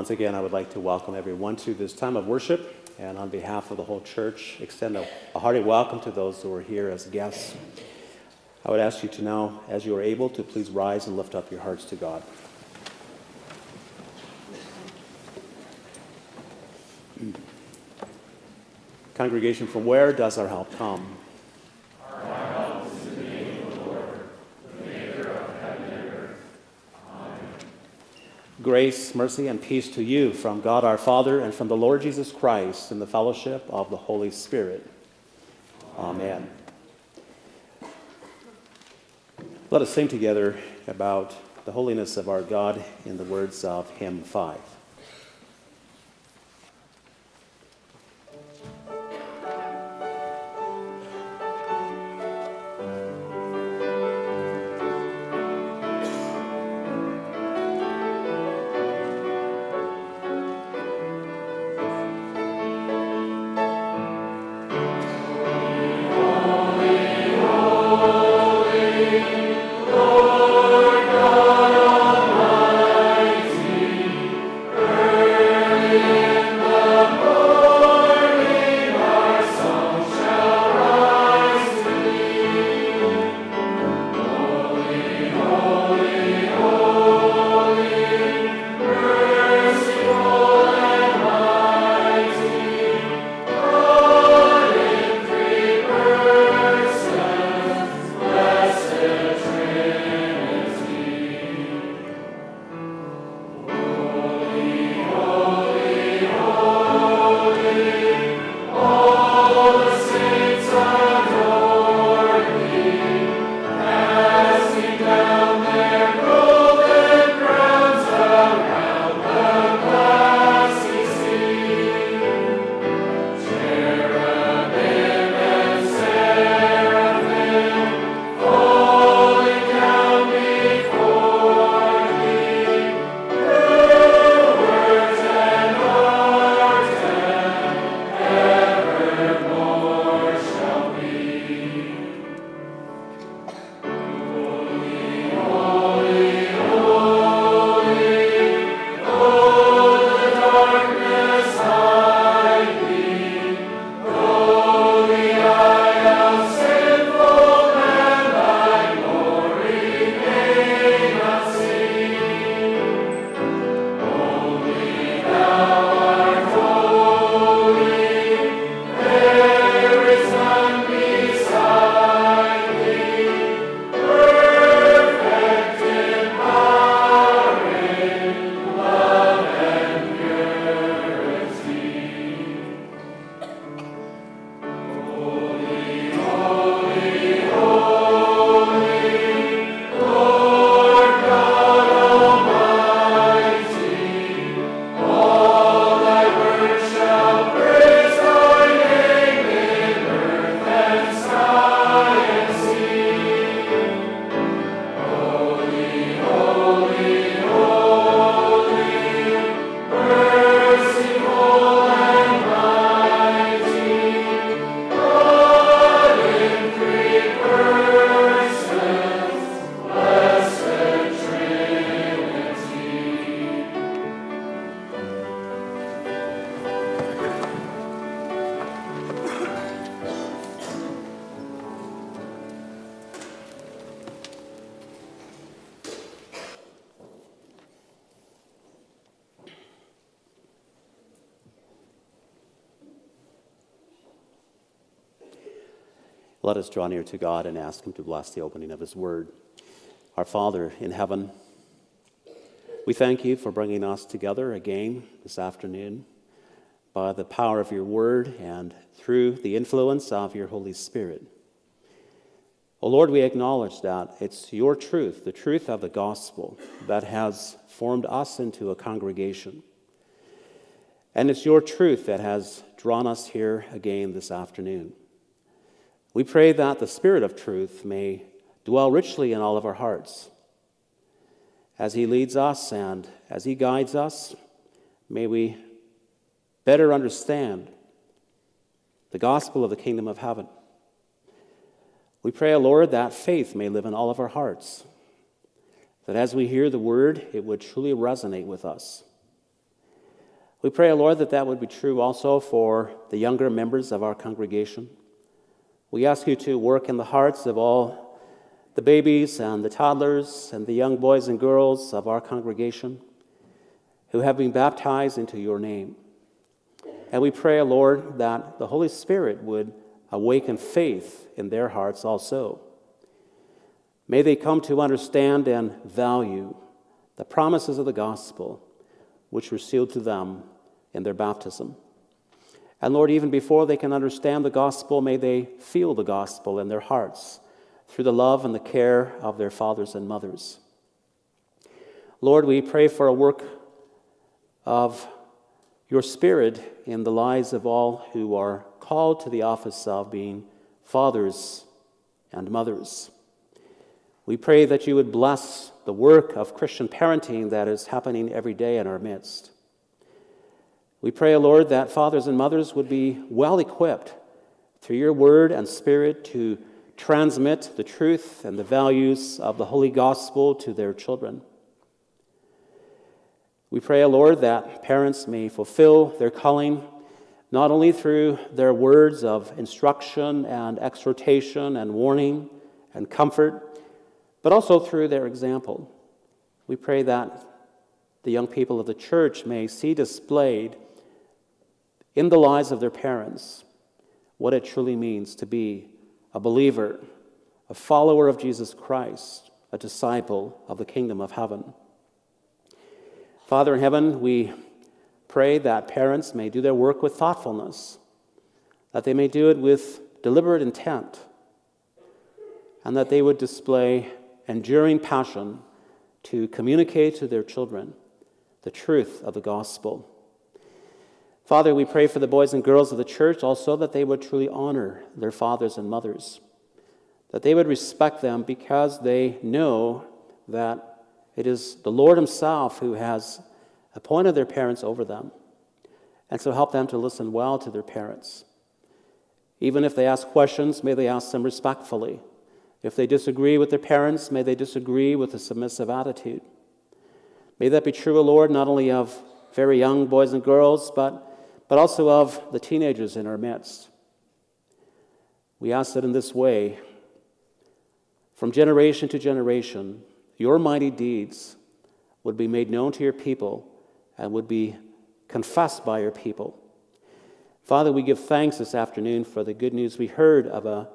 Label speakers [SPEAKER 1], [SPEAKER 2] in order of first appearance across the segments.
[SPEAKER 1] Once again, I would like to welcome everyone to this time of worship, and on behalf of the whole church, extend a, a hearty welcome to those who are here as guests. I would ask you to now, as you are able, to please rise and lift up your hearts to God. Mm. Congregation, from where does our help come? Grace, mercy, and peace to you from God our Father and from the Lord Jesus Christ in the fellowship of the Holy Spirit. Amen. Let us sing together about the holiness of our God in the words of hymn 5. Draw near to God and ask Him to bless the opening of His Word. Our Father in heaven, we thank you for bringing us together again this afternoon by the power of your Word and through the influence of your Holy Spirit. O oh Lord, we acknowledge that it's your truth, the truth of the gospel, that has formed us into a congregation. And it's your truth that has drawn us here again this afternoon. We pray that the Spirit of truth may dwell richly in all of our hearts. As He leads us and as He guides us, may we better understand the gospel of the kingdom of heaven. We pray, Lord, that faith may live in all of our hearts, that as we hear the word, it would truly resonate with us. We pray, Lord, that that would be true also for the younger members of our congregation. We ask you to work in the hearts of all the babies and the toddlers and the young boys and girls of our congregation who have been baptized into your name. And we pray, Lord, that the Holy Spirit would awaken faith in their hearts also. May they come to understand and value the promises of the gospel which were sealed to them in their baptism. And Lord, even before they can understand the gospel, may they feel the gospel in their hearts through the love and the care of their fathers and mothers. Lord, we pray for a work of your Spirit in the lives of all who are called to the office of being fathers and mothers. We pray that you would bless the work of Christian parenting that is happening every day in our midst. We pray, Lord, that fathers and mothers would be well equipped through your word and spirit to transmit the truth and the values of the Holy Gospel to their children. We pray, O Lord, that parents may fulfill their calling not only through their words of instruction and exhortation and warning and comfort, but also through their example. We pray that the young people of the church may see displayed in the lives of their parents what it truly means to be a believer, a follower of Jesus Christ, a disciple of the kingdom of heaven. Father in heaven, we pray that parents may do their work with thoughtfulness, that they may do it with deliberate intent, and that they would display enduring passion to communicate to their children the truth of the gospel. Father, we pray for the boys and girls of the church also that they would truly honor their fathers and mothers, that they would respect them because they know that it is the Lord Himself who has appointed their parents over them. And so help them to listen well to their parents. Even if they ask questions, may they ask them respectfully. If they disagree with their parents, may they disagree with a submissive attitude. May that be true, O Lord, not only of very young boys and girls, but but also of the teenagers in our midst. We ask that in this way, from generation to generation, your mighty deeds would be made known to your people and would be confessed by your people. Father, we give thanks this afternoon for the good news we heard of a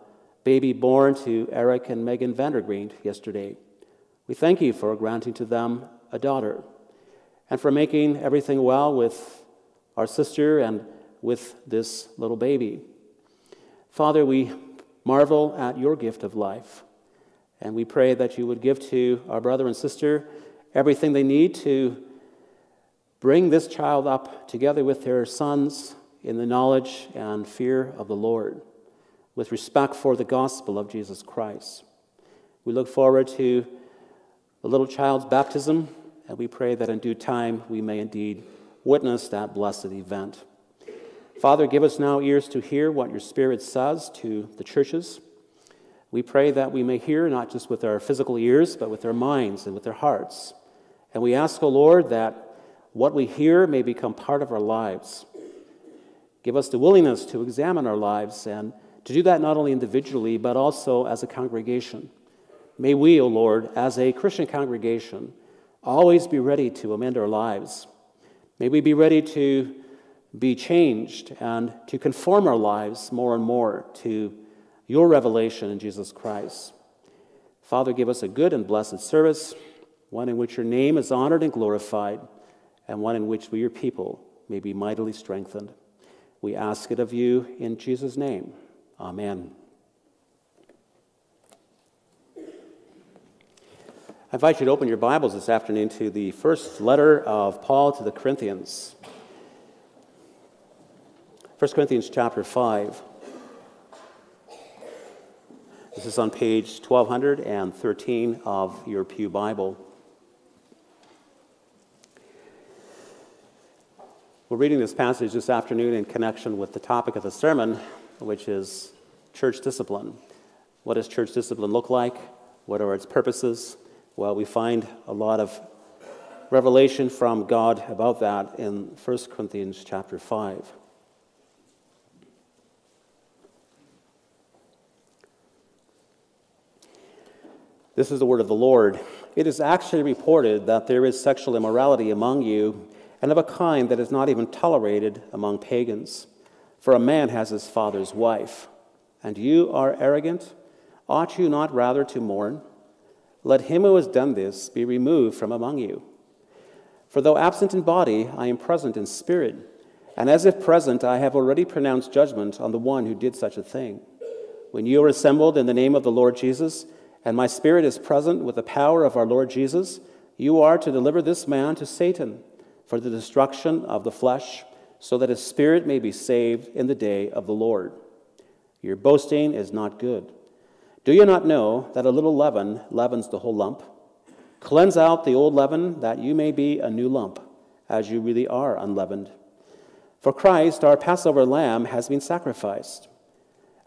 [SPEAKER 1] baby born to Eric and Megan Vandergreen yesterday. We thank you for granting to them a daughter and for making everything well with our sister and with this little baby. Father, we marvel at your gift of life, and we pray that you would give to our brother and sister everything they need to bring this child up together with their sons in the knowledge and fear of the Lord, with respect for the gospel of Jesus Christ. We look forward to the little child's baptism, and we pray that in due time we may indeed witness that blessed event. Father, give us now ears to hear what your Spirit says to the churches. We pray that we may hear not just with our physical ears, but with our minds and with our hearts. And we ask, O oh Lord, that what we hear may become part of our lives. Give us the willingness to examine our lives and to do that not only individually, but also as a congregation. May we, O oh Lord, as a Christian congregation, always be ready to amend our lives May we be ready to be changed and to conform our lives more and more to your revelation in Jesus Christ. Father, give us a good and blessed service, one in which your name is honored and glorified, and one in which we, your people, may be mightily strengthened. We ask it of you in Jesus' name. Amen. I invite you to open your Bibles this afternoon to the first letter of Paul to the Corinthians. 1 Corinthians chapter 5. This is on page 1213 of your Pew Bible. We're reading this passage this afternoon in connection with the topic of the sermon, which is church discipline. What does church discipline look like? What are its purposes? Well, we find a lot of revelation from God about that in 1 Corinthians chapter 5. This is the word of the Lord. It is actually reported that there is sexual immorality among you, and of a kind that is not even tolerated among pagans. For a man has his father's wife, and you are arrogant. Ought you not rather to mourn? Let him who has done this be removed from among you. For though absent in body, I am present in spirit, and as if present, I have already pronounced judgment on the one who did such a thing. When you are assembled in the name of the Lord Jesus, and my spirit is present with the power of our Lord Jesus, you are to deliver this man to Satan for the destruction of the flesh, so that his spirit may be saved in the day of the Lord. Your boasting is not good. Do you not know that a little leaven leavens the whole lump? Cleanse out the old leaven, that you may be a new lump, as you really are unleavened. For Christ, our Passover lamb, has been sacrificed.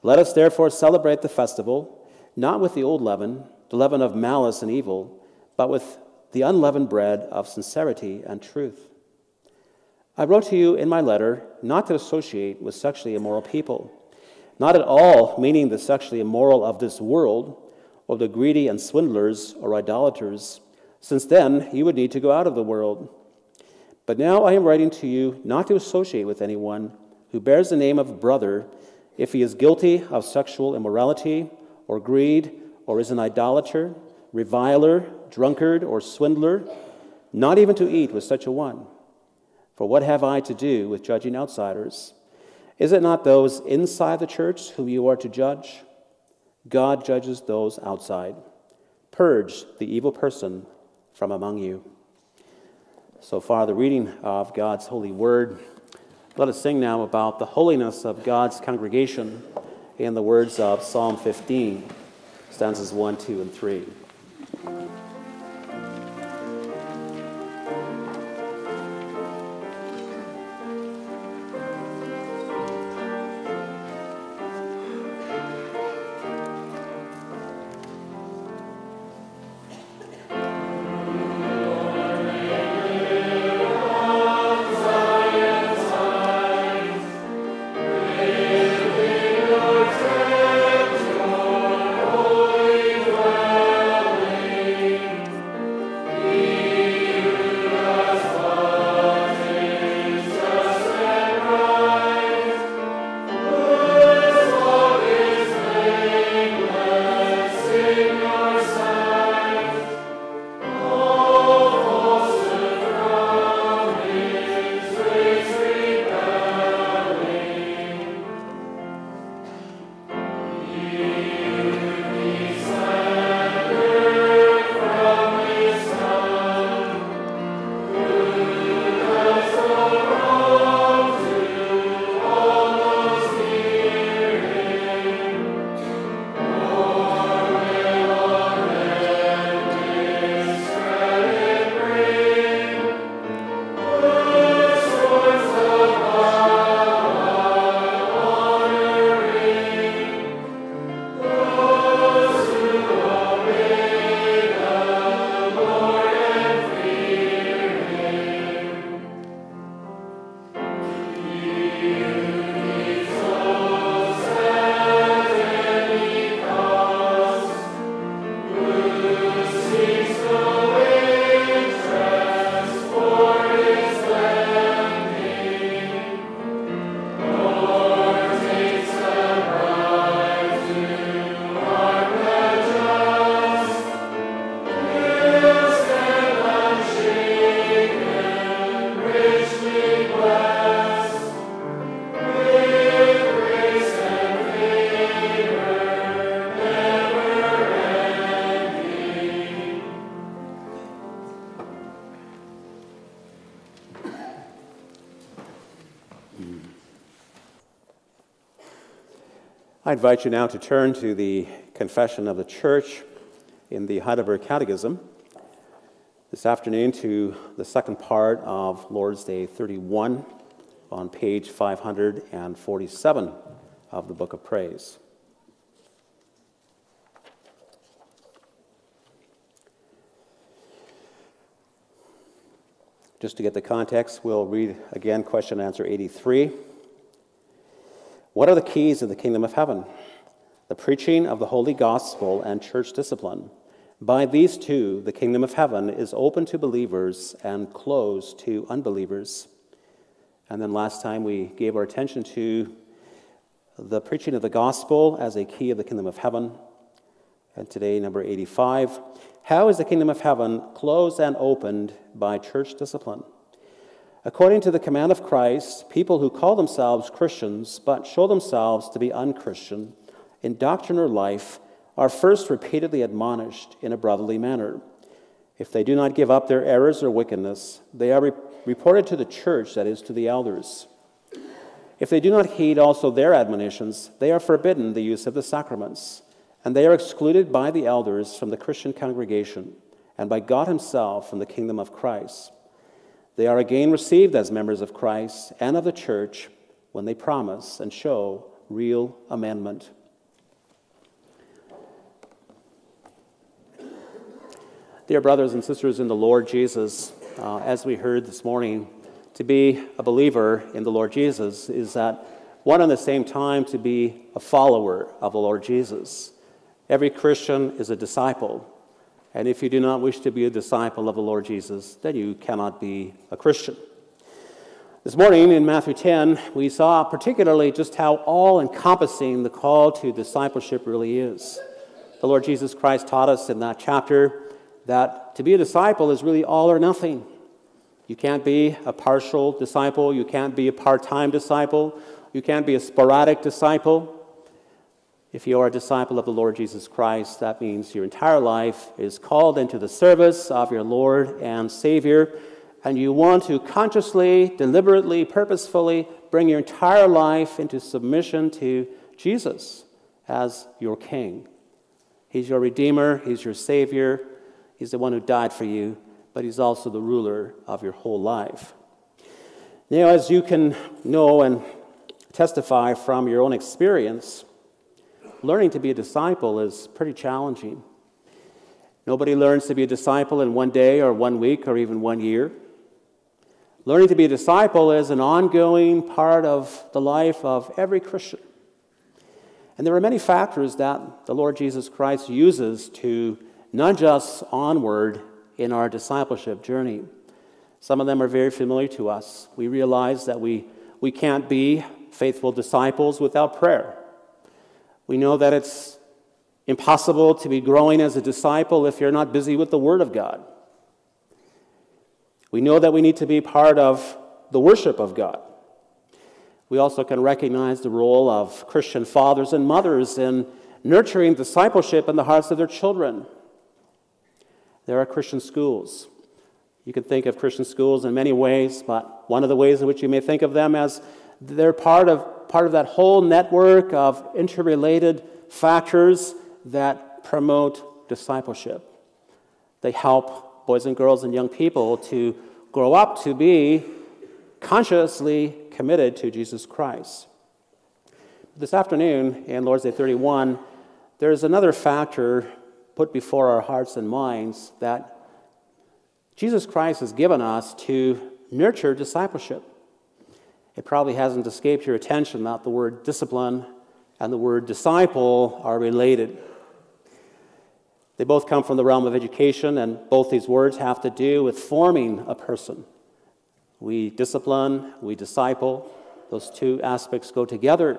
[SPEAKER 1] Let us therefore celebrate the festival not with the old leaven, the leaven of malice and evil, but with the unleavened bread of sincerity and truth. I wrote to you in my letter not to associate with sexually immoral people, not at all meaning the sexually immoral of this world, or the greedy and swindlers or idolaters, since then you would need to go out of the world. But now I am writing to you not to associate with anyone who bears the name of brother if he is guilty of sexual immorality or greed, or is an idolater, reviler, drunkard, or swindler, not even to eat with such a one. For what have I to do with judging outsiders? Is it not those inside the church whom you are to judge? God judges those outside. Purge the evil person from among you. So far, the reading of God's holy word. Let us sing now about the holiness of God's congregation in the words of Psalm 15, stanzas 1, 2, and 3. Invite you now to turn to the Confession of the Church in the Heidelberg Catechism. This afternoon, to the second part of Lord's Day 31 on page 547 of the Book of Praise. Just to get the context, we'll read again question and answer 83. What are the keys of the kingdom of heaven? The preaching of the holy gospel and church discipline. By these two, the kingdom of heaven is open to believers and closed to unbelievers. And then last time we gave our attention to the preaching of the gospel as a key of the kingdom of heaven. And today, number 85 How is the kingdom of heaven closed and opened by church discipline? According to the command of Christ, people who call themselves Christians but show themselves to be unchristian in doctrine or life are first repeatedly admonished in a brotherly manner. If they do not give up their errors or wickedness, they are re- reported to the church, that is, to the elders. If they do not heed also their admonitions, they are forbidden the use of the sacraments, and they are excluded by the elders from the Christian congregation and by God Himself from the kingdom of Christ. They are again received as members of Christ and of the church when they promise and show real amendment. Dear brothers and sisters in the Lord Jesus, uh, as we heard this morning, to be a believer in the Lord Jesus is at one and the same time to be a follower of the Lord Jesus. Every Christian is a disciple. And if you do not wish to be a disciple of the Lord Jesus, then you cannot be a Christian. This morning in Matthew 10, we saw particularly just how all encompassing the call to discipleship really is. The Lord Jesus Christ taught us in that chapter that to be a disciple is really all or nothing. You can't be a partial disciple, you can't be a part time disciple, you can't be a sporadic disciple. If you are a disciple of the Lord Jesus Christ, that means your entire life is called into the service of your Lord and Savior, and you want to consciously, deliberately, purposefully bring your entire life into submission to Jesus as your King. He's your Redeemer, He's your Savior, He's the one who died for you, but He's also the ruler of your whole life. Now, as you can know and testify from your own experience, learning to be a disciple is pretty challenging. Nobody learns to be a disciple in one day or one week or even one year. Learning to be a disciple is an ongoing part of the life of every Christian. And there are many factors that the Lord Jesus Christ uses to nudge us onward in our discipleship journey. Some of them are very familiar to us. We realize that we, we can't be faithful disciples without prayer. We know that it's impossible to be growing as a disciple if you're not busy with the Word of God. We know that we need to be part of the worship of God. We also can recognize the role of Christian fathers and mothers in nurturing discipleship in the hearts of their children. There are Christian schools. You can think of Christian schools in many ways, but one of the ways in which you may think of them as they're part of, part of that whole network of interrelated factors that promote discipleship. They help boys and girls and young people to grow up to be consciously committed to Jesus Christ. This afternoon in Lord's Day 31, there's another factor put before our hearts and minds that Jesus Christ has given us to nurture discipleship. It probably hasn't escaped your attention that the word discipline and the word disciple are related. They both come from the realm of education, and both these words have to do with forming a person. We discipline, we disciple. Those two aspects go together.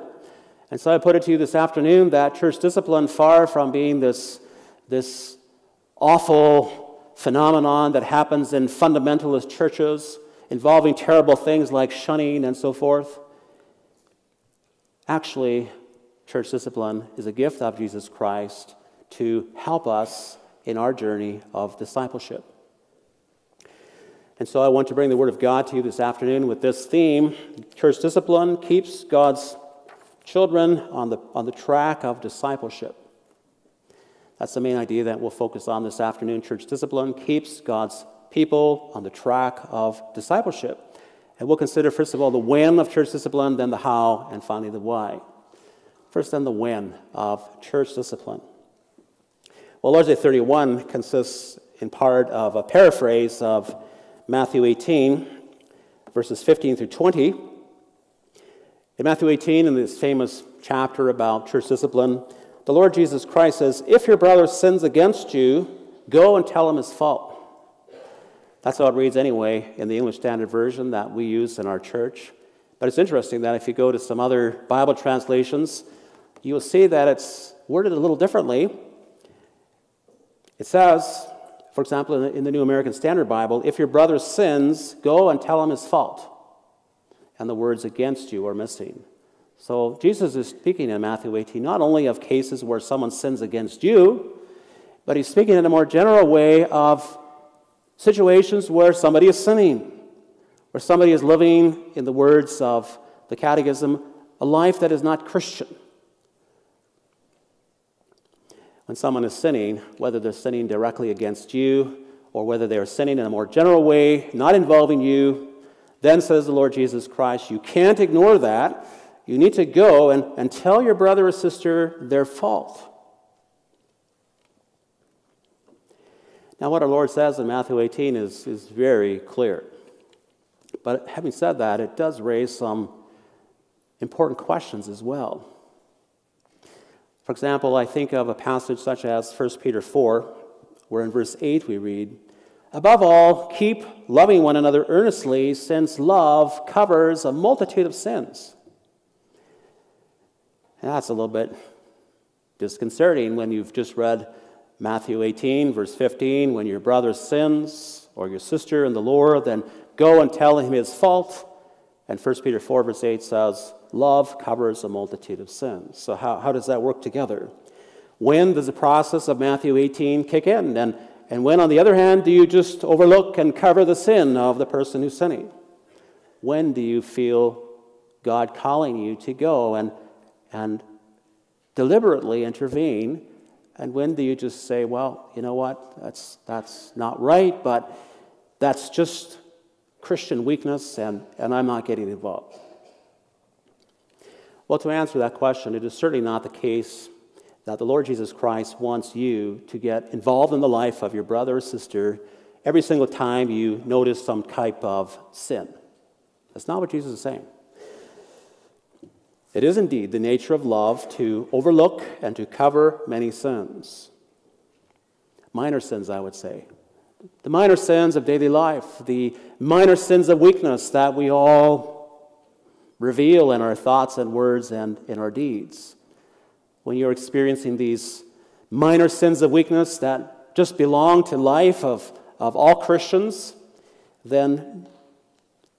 [SPEAKER 1] And so I put it to you this afternoon that church discipline, far from being this this awful phenomenon that happens in fundamentalist churches involving terrible things like shunning and so forth. Actually, church discipline is a gift of Jesus Christ to help us in our journey of discipleship. And so I want to bring the Word of God to you this afternoon with this theme Church discipline keeps God's children on the, on the track of discipleship. That's the main idea that we'll focus on this afternoon. Church discipline keeps God's people on the track of discipleship. And we'll consider, first of all, the when of church discipline, then the how, and finally the why. First, then the when of church discipline. Well, Day 31 consists in part of a paraphrase of Matthew 18, verses 15 through 20. In Matthew 18, in this famous chapter about church discipline, the Lord Jesus Christ says, If your brother sins against you, go and tell him his fault. That's how it reads anyway in the English Standard Version that we use in our church. But it's interesting that if you go to some other Bible translations, you will see that it's worded a little differently. It says, for example, in the, New American Standard Bible, if your brother sins, go and tell him his fault and the words against you are missing. So Jesus is speaking in Matthew 18 not only of cases where someone sins against you, but he's speaking in a more general way of situations where somebody is sinning, where somebody is living, in the words of the Catechism, a life that is not Christian. When someone is sinning, whether they're sinning directly against you or whether they are sinning in a more general way, not involving you, then says the Lord Jesus Christ, you can't ignore that. You need to go and, and tell your brother or sister their fault. Now, what our Lord says in Matthew 18 is, is very clear. But having said that, it does raise some important questions as well. For example, I think of a passage such as 1 Peter 4, where in verse 8 we read, Above all, keep loving one another earnestly, since love covers a multitude of sins. And that's a little bit disconcerting when you've just read Matthew 18, verse 15, when your brother sins or your sister in the Lord, then go and tell him his fault. And 1 Peter 4, verse 8 says, Love covers a multitude of sins. So, how, how does that work together? When does the process of Matthew 18 kick in? And and when, on the other hand, do you just overlook and cover the sin of the person who's sinning? When do you feel God calling you to go and, and deliberately intervene? And when do you just say, well, you know what, that's, that's not right, but that's just Christian weakness and, and I'm not getting involved? Well, to answer that question, it is certainly not the case that the Lord Jesus Christ wants you to get involved in the life of your brother or sister every single time you notice some type of sin. That's not what Jesus is saying. It is indeed the nature of love to overlook and to cover many sins. Minor sins, I would say. The minor sins of daily life, the minor sins of weakness that we all reveal in our thoughts and words and in our deeds when you're experiencing these minor sins of weakness that just belong to life of, of all Christians, then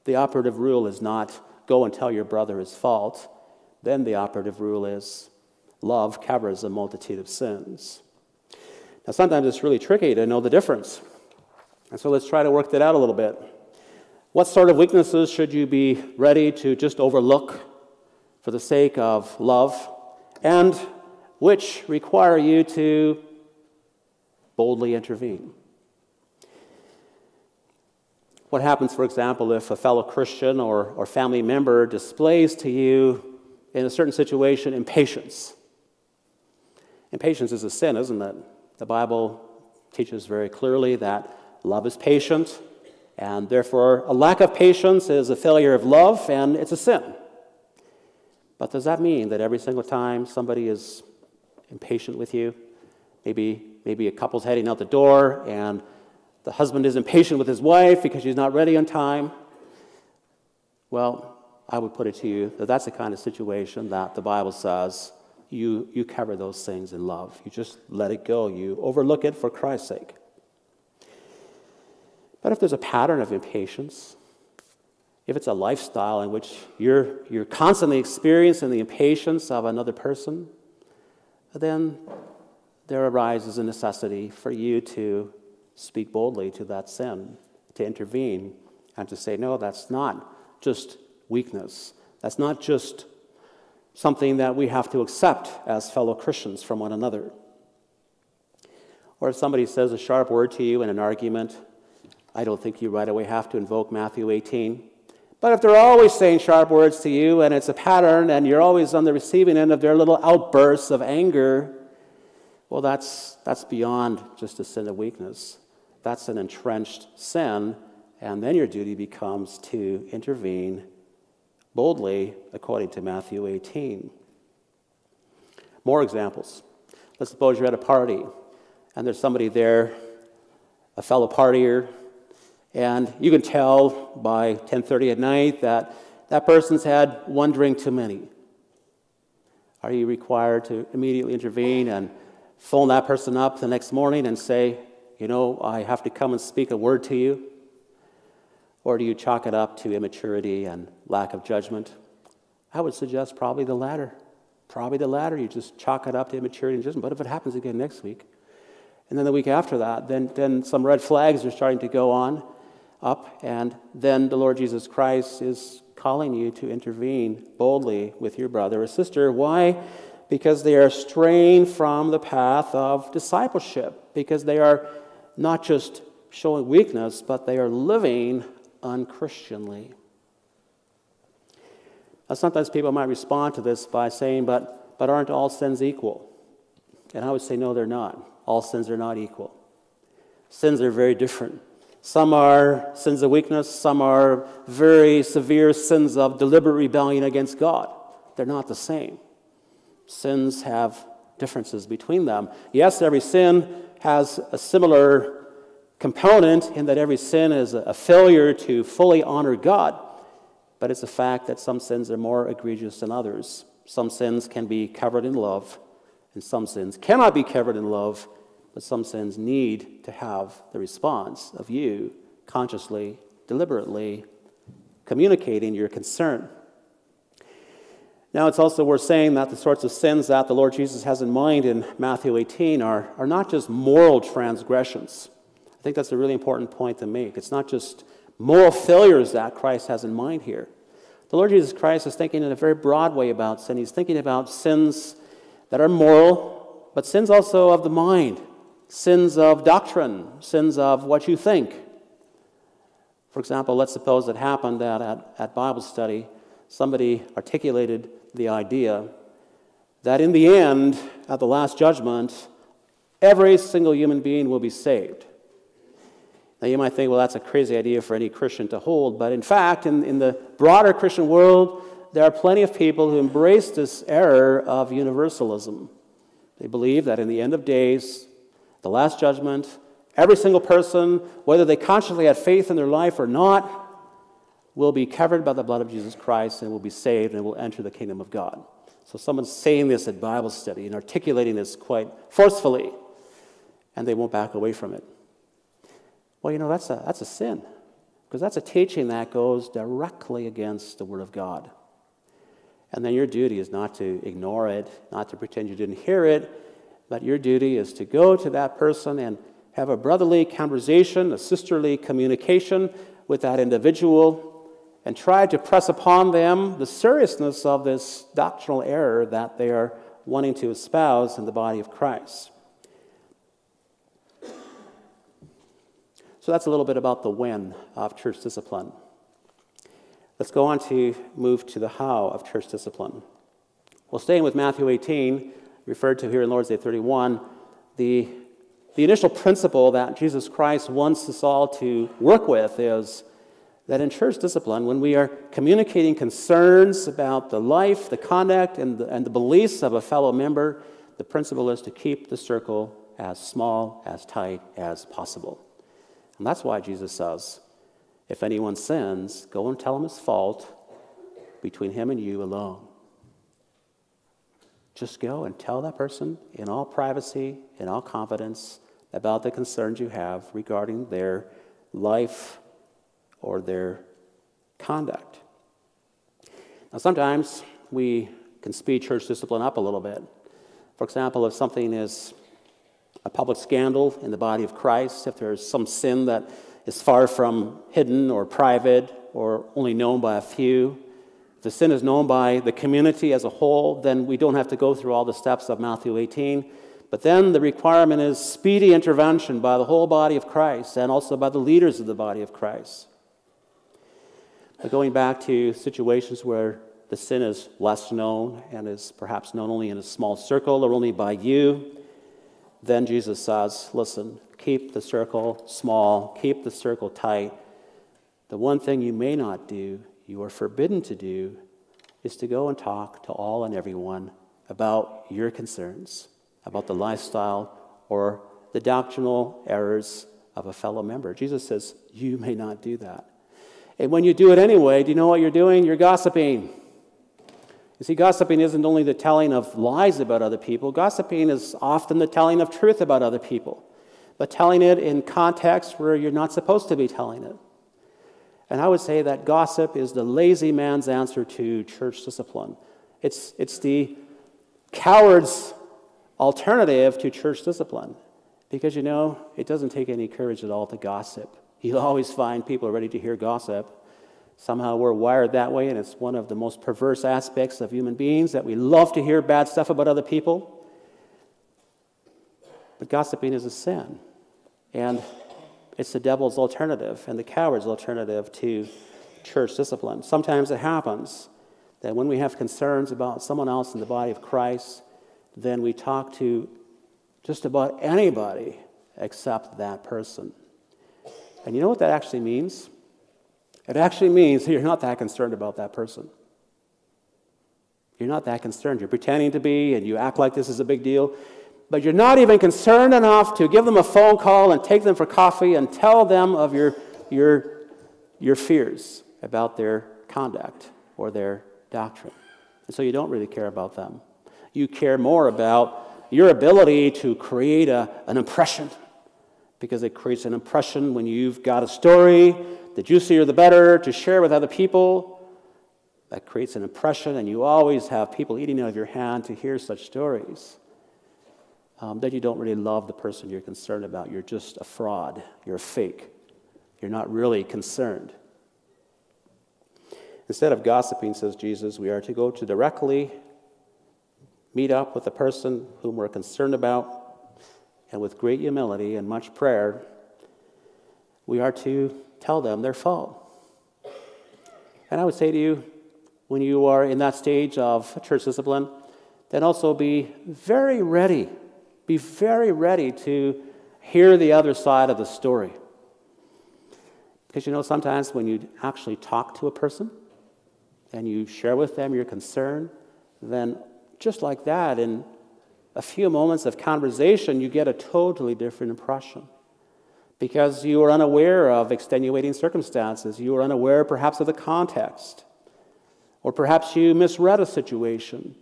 [SPEAKER 1] the operative rule is not go and tell your brother his fault. Then the operative rule is love covers a multitude of sins. Now, sometimes it's really tricky to know the difference. And so let's try to work that out a little bit. What sort of weaknesses should you be ready to just overlook for the sake of love? And which require you to boldly intervene. What happens, for example, if a fellow Christian or, or family member displays to you in a certain situation impatience? Impatience is a sin, isn't it? The Bible teaches very clearly that love is patient, and therefore a lack of patience is a failure of love and it's a sin. But does that mean that every single time somebody is impatient with you. Maybe, maybe a couple's heading out the door and the husband is impatient with his wife because she's not ready on time. Well, I would put it to you that that's the kind of situation that the Bible says you, you cover those things in love. You just let it go. You overlook it for Christ's sake. But if there's a pattern of impatience, if it's a lifestyle in which you're, you're constantly experiencing the impatience of another person, then there arises a necessity for you to speak boldly to that sin, to intervene, and to say, no, that's not just weakness. That's not just something that we have to accept as fellow Christians from one another. Or if somebody says a sharp word to you in an argument, I don't think you right away have to invoke Matthew 18. But if they're always saying sharp words to you and it's a pattern and you're always on the receiving end of their little outbursts of anger, well, that's, that's beyond just a sin of weakness. That's an entrenched sin, And then your duty becomes to intervene boldly according to Matthew 18. More examples. Let's suppose you're at a party and there's somebody there, a fellow partier, and you can tell by 10:30 at night that that person's had one drink too many. Are you required to immediately intervene and phone that person up the next morning and say, you know, I have to come and speak a word to you? Or do you chalk it up to immaturity and lack of judgment? I would suggest probably the latter. Probably the latter. You just chalk it up to immaturity and judgment. But if it happens again next week, and then the week after that, then, then some red flags are starting to go on up, and then the Lord Jesus Christ is calling you to intervene boldly with your brother or sister. Why? Because they are straying from the path of discipleship, because they are not just showing weakness, but they are living unchristianly. Now, sometimes people might respond to this by saying, but, but aren't all sins equal? And I would say, no, they're not. All sins are not equal. Sins are very different. Some are sins of weakness, some are very severe sins of deliberate rebellion against God. They're not the same. Sins have differences between them. Yes, every sin has a similar component in that every sin is a failure to fully honor God, but it's a fact that some sins are more egregious than others. Some sins can be covered in love, and some sins cannot be covered in love, but some sins need to have the response of you consciously, deliberately communicating your concern. Now, it's also worth saying that the sorts of sins that the Lord Jesus has in mind in Matthew 18 are, are not just moral transgressions. I think that's a really important point to make. It's not just moral failures that Christ has in mind here. The Lord Jesus Christ is thinking in a very broad way about sin. He's thinking about sins that are moral, but sins also of the mind, sins of doctrine, sins of what you think. For example, let's suppose it happened that at, at Bible study, somebody articulated the idea that in the end, at the last judgment, every single human being will be saved. Now, you might think, well, that's a crazy idea for any Christian to hold, but in fact, in, in the broader Christian world, there are plenty of people who embrace this error of universalism. They believe that in the end of days, the last judgment, every single person, whether they consciously had faith in their life or not, will be covered by the blood of Jesus Christ and will be saved and will enter the kingdom of God. So someone's saying this at Bible study and articulating this quite forcefully, and they won't back away from it. Well, you know, that's a, that's a sin because that's a teaching that goes directly against the Word of God. And then your duty is not to ignore it, not to pretend you didn't hear it, but your duty is to go to that person and have a brotherly conversation, a sisterly communication with that individual, and try to press upon them the seriousness of this doctrinal error that they are wanting to espouse in the body of Christ. So that's a little bit about the when of church discipline. Let's go on to move to the how of church discipline. Well, staying with Matthew 18, referred to here in Lord's Day 31, the, the initial principle that Jesus Christ wants us all to work with is that in church discipline, when we are communicating concerns about the life, the conduct, and the, and the beliefs of a fellow member, the principle is to keep the circle as small, as tight as possible. And that's why Jesus says, if anyone sins, go and tell him his fault between him and you alone. Just go and tell that person in all privacy, in all confidence, about the concerns you have regarding their life or their conduct. Now, sometimes we can speed church discipline up a little bit. For example, if something is a public scandal in the body of Christ, if there's some sin that is far from hidden or private or only known by a few, if the sin is known by the community as a whole, then we don't have to go through all the steps of Matthew 18. But then the requirement is speedy intervention by the whole body of Christ and also by the leaders of the body of Christ. But going back to situations where the sin is less known and is perhaps known only in a small circle or only by you, then Jesus says, listen, keep the circle small, keep the circle tight, The one thing you may not do, you are forbidden to do, is to go and talk to all and everyone about your concerns, about the lifestyle or the doctrinal errors of a fellow member. Jesus says, You may not do that. And when you do it anyway, do you know what you're doing? You're gossiping. You see, gossiping isn't only the telling of lies about other people, gossiping is often the telling of truth about other people, but telling it in context where you're not supposed to be telling it. And I would say that gossip is the lazy man's answer to church discipline. It's, it's the coward's alternative to church discipline. Because you know, it doesn't take any courage at all to gossip. You'll always find people ready to hear gossip. Somehow we're wired that way, and it's one of the most perverse aspects of human beings that we love to hear bad stuff about other people. But gossiping is a sin. And it's the devil's alternative and the coward's alternative to church discipline. Sometimes it happens that when we have concerns about someone else in the body of Christ, then we talk to just about anybody except that person. And you know what that actually means? It actually means you're not that concerned about that person. You're not that concerned. You're pretending to be, and you act like this is a big deal, but you're not even concerned enough to give them a phone call and take them for coffee and tell them of your, your, your fears about their conduct or their doctrine. And so you don't really care about them. You care more about your ability to create a, an impression because it creates an impression when you've got a story, the juicier the better, to share with other people. That creates an impression, and you always have people eating out of your hand to hear such stories. Um, then you don't really love the person you're concerned about. You're just a fraud. You're a fake. You're not really concerned. Instead of gossiping, says Jesus, we are to go to directly meet up with the person whom we're concerned about, and with great humility and much prayer, we are to tell them their fault. And I would say to you, when you are in that stage of church discipline, then also be very ready, be very ready to hear the other side of the story. Because you know, sometimes when you actually talk to a person and you share with them your concern, then just like that, in a few moments of conversation, you get a totally different impression. Because you are unaware of extenuating circumstances, you are unaware perhaps of the context, or perhaps you misread a situation.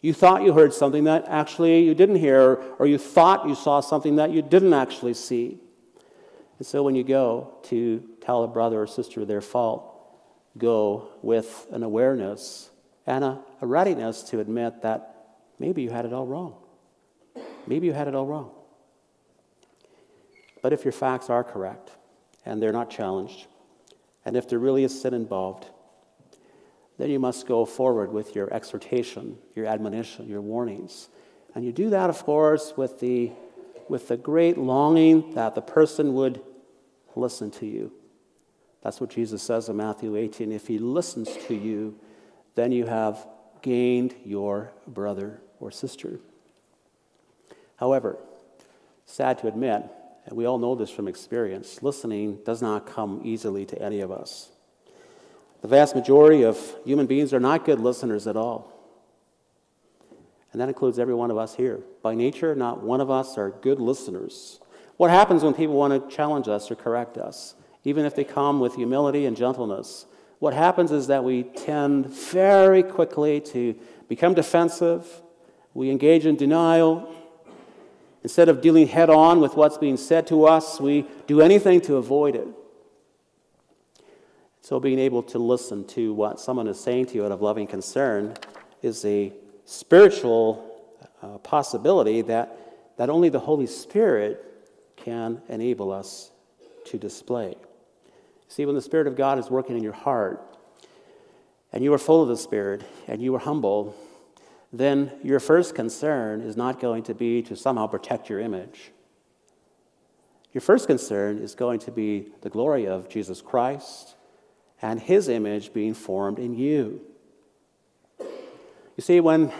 [SPEAKER 1] You thought you heard something that actually you didn't hear, or you thought you saw something that you didn't actually see. And so when you go to tell a brother or sister their fault, go with an awareness and a, a readiness to admit that maybe you had it all wrong. Maybe you had it all wrong. But if your facts are correct and they're not challenged, and if there really is sin involved, then you must go forward with your exhortation, your admonition, your warnings. And you do that, of course, with the, with the great longing that the person would listen to you. That's what Jesus says in Matthew 18. If he listens to you, then you have gained your brother or sister. However, sad to admit, and we all know this from experience, listening does not come easily to any of us. The vast majority of human beings are not good listeners at all. And that includes every one of us here. By nature, not one of us are good listeners. What happens when people want to challenge us or correct us, even if they come with humility and gentleness? what happens is that we tend very quickly to become defensive. We engage in denial. Instead of dealing head on with what's being said to us, we do anything to avoid it. So, being able to listen to what someone is saying to you out of loving concern is a spiritual uh, possibility that, that only the Holy Spirit can enable us to display. See, when the Spirit of God is working in your heart, and you are full of the Spirit, and you are humble, then your first concern is not going to be to somehow protect your image. Your first concern is going to be the glory of Jesus Christ and his image being formed in you. You see, when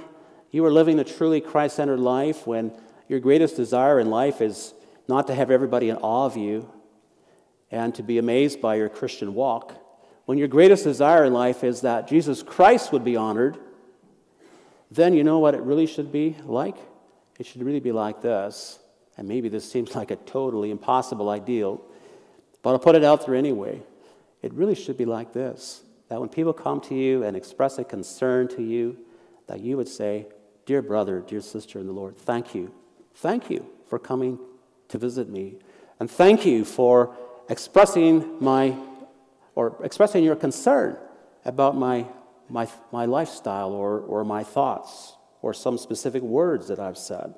[SPEAKER 1] you are living a truly Christ centered life, when your greatest desire in life is not to have everybody in awe of you, and to be amazed by your Christian walk, when your greatest desire in life is that Jesus Christ would be honored, then you know what it really should be like? It should really be like this. And maybe this seems like a totally impossible ideal, but I'll put it out there anyway. It really should be like this that when people come to you and express a concern to you, that you would say, Dear brother, dear sister in the Lord, thank you. Thank you for coming to visit me. And thank you for expressing my or expressing your concern about my, my, my lifestyle or, or my thoughts or some specific words that I've said.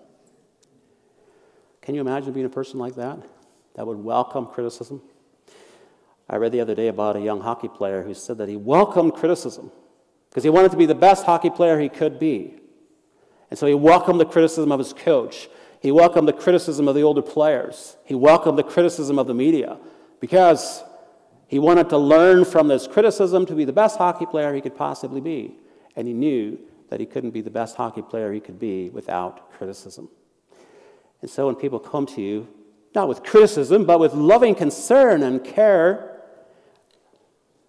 [SPEAKER 1] Can you imagine being a person like that? That would welcome criticism? I read the other day about a young hockey player who said that he welcomed criticism because he wanted to be the best hockey player he could be. And so he welcomed the criticism of his coach. He welcomed the criticism of the older players. He welcomed the criticism of the media because he wanted to learn from this criticism to be the best hockey player he could possibly be. And he knew that he couldn't be the best hockey player he could be without criticism. And so when people come to you, not with criticism, but with loving concern and care,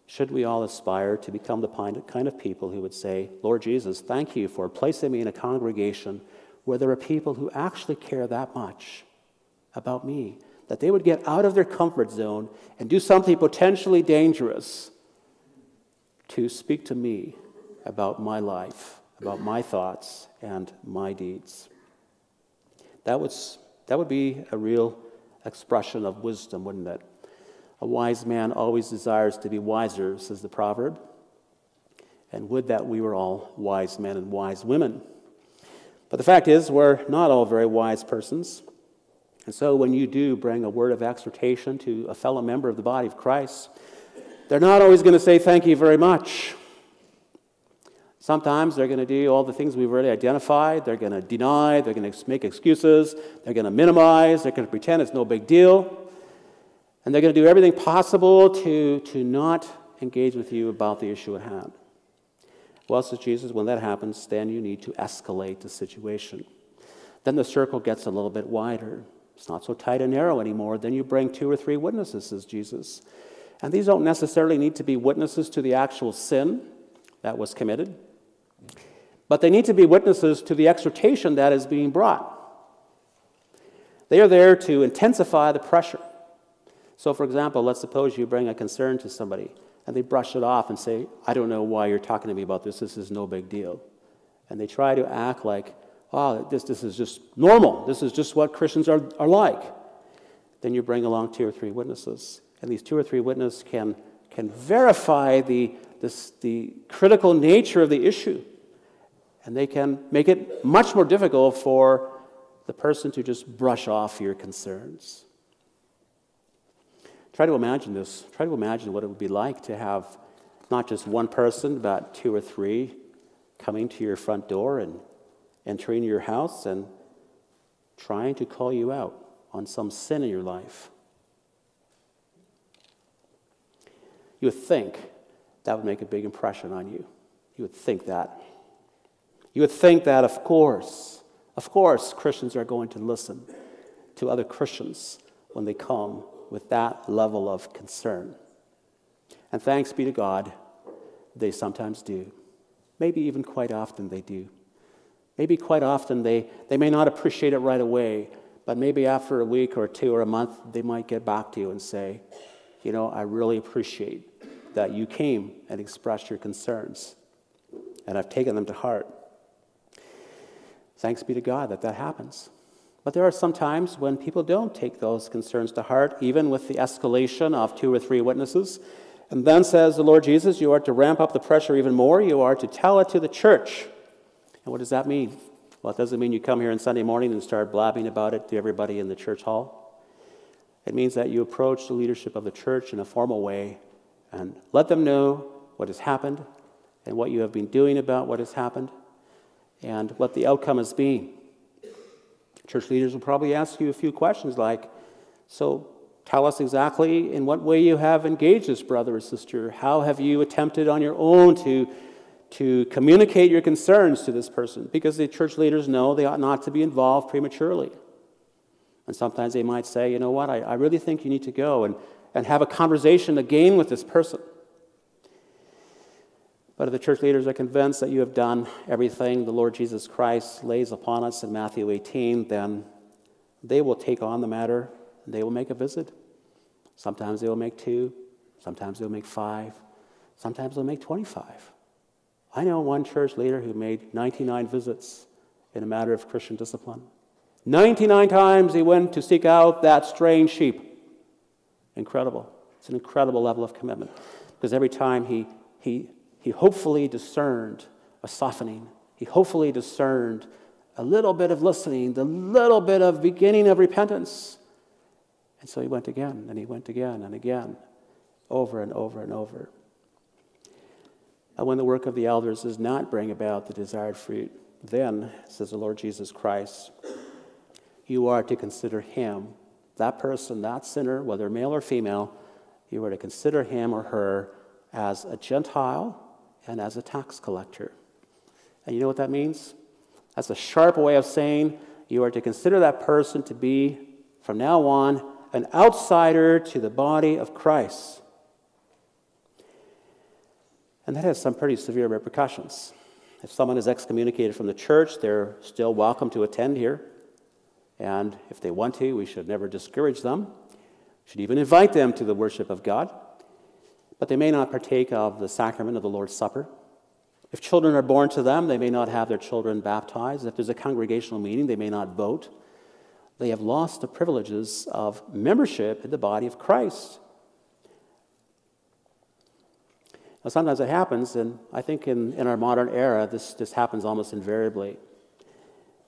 [SPEAKER 1] should we all aspire to become the kind of people who would say, Lord Jesus, thank you for placing me in a congregation where there are people who actually care that much about me, that they would get out of their comfort zone and do something potentially dangerous to speak to me about my life, about my thoughts and my deeds. That would, that would be a real expression of wisdom, wouldn't it? A wise man always desires to be wiser, says the proverb. And would that we were all wise men and wise women. But the fact is, we're not all very wise persons. And so when you do bring a word of exhortation to a fellow member of the body of Christ, they're not always going to say thank you very much. Sometimes they're going to do all the things we've already identified. They're going to deny, they're going to make excuses, they're going to minimize, they're going to pretend it's no big deal. And they're going to do everything possible to, to not engage with you about the issue at hand. Well, says Jesus, when that happens, then you need to escalate the situation. Then the circle gets a little bit wider. It's not so tight and narrow anymore. Then you bring two or three witnesses, says Jesus. And these don't necessarily need to be witnesses to the actual sin that was committed, but they need to be witnesses to the exhortation that is being brought. They are there to intensify the pressure. So, for example, let's suppose you bring a concern to somebody and they brush it off and say, I don't know why you're talking to me about this. This is no big deal. And they try to act like, oh, this, this is just normal. This is just what Christians are, are like. Then you bring along two or three witnesses. And these two or three witnesses can, can verify the, this, the critical nature of the issue. And they can make it much more difficult for the person to just brush off your concerns. Try to imagine this. Try to imagine what it would be like to have not just one person, but two or three coming to your front door and entering your house and trying to call you out on some sin in your life. You would think that would make a big impression on you. You would think that. You would think that, of course, of course, Christians are going to listen to other Christians when they come with that level of concern. And thanks be to God, they sometimes do. Maybe even quite often they do. Maybe quite often they, they may not appreciate it right away, but maybe after a week or two or a month, they might get back to you and say, You know, I really appreciate that you came and expressed your concerns, and I've taken them to heart. Thanks be to God that that happens. But there are some times when people don't take those concerns to heart, even with the escalation of two or three witnesses. And then says the Lord Jesus, you are to ramp up the pressure even more. You are to tell it to the church. And what does that mean? Well, it doesn't mean you come here on Sunday morning and start blabbing about it to everybody in the church hall. It means that you approach the leadership of the church in a formal way and let them know what has happened and what you have been doing about what has happened and what the outcome has been. Church leaders will probably ask you a few questions like, So tell us exactly in what way you have engaged this brother or sister. How have you attempted on your own to, to communicate your concerns to this person? Because the church leaders know they ought not to be involved prematurely. And sometimes they might say, you know what, I, I really think you need to go and, and have a conversation again with this person. But if the church leaders are convinced that you have done everything the Lord Jesus Christ lays upon us in Matthew 18, then they will take on the matter they will make a visit. Sometimes they will make two, sometimes they'll make five, sometimes they'll make 25. I know one church leader who made 99 visits in a matter of Christian discipline. 99 times he went to seek out that straying sheep. Incredible. It's an incredible level of commitment because every time he, he, he hopefully discerned a softening, he hopefully discerned a little bit of listening, the little bit of beginning of repentance. And so he went again, and he went again and again, over and over and over. And when the work of the elders does not bring about the desired fruit, then, says the Lord Jesus Christ, you are to consider him, that person, that sinner, whether male or female, you are to consider him or her as a Gentile and as a tax collector. And you know what that means? That's a sharp way of saying you are to consider that person to be, from now on, an outsider to the body of Christ. And that has some pretty severe repercussions. If someone is excommunicated from the church, they're still welcome to attend here. And if they want to, we should never discourage them. We should even invite them to the worship of God. But they may not partake of the sacrament of the Lord's Supper. If children are born to them, they may not have their children baptized. If there's a congregational meeting, they may not vote. They have lost the privileges of membership in the body of Christ. Now, sometimes it happens, and I think in, in our modern era, this, this happens almost invariably.